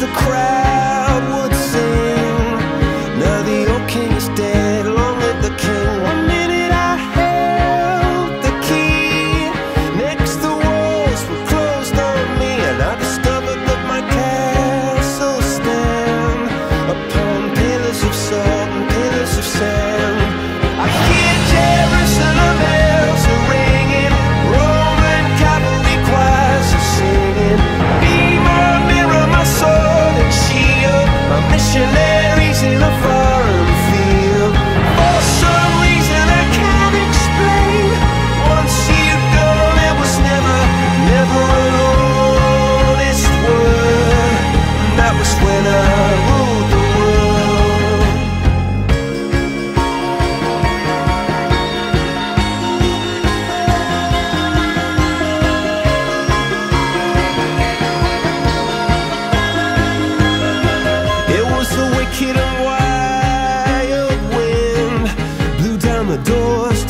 the crowd.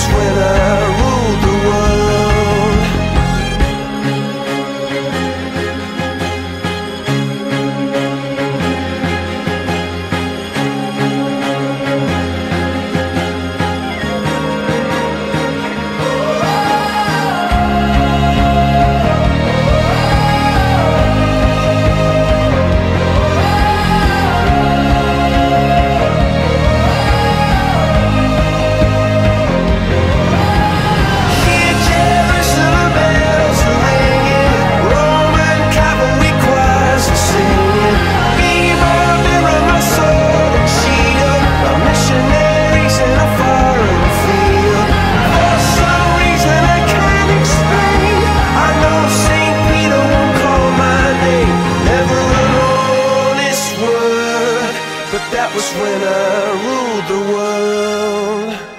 sweater. when I ruled the world.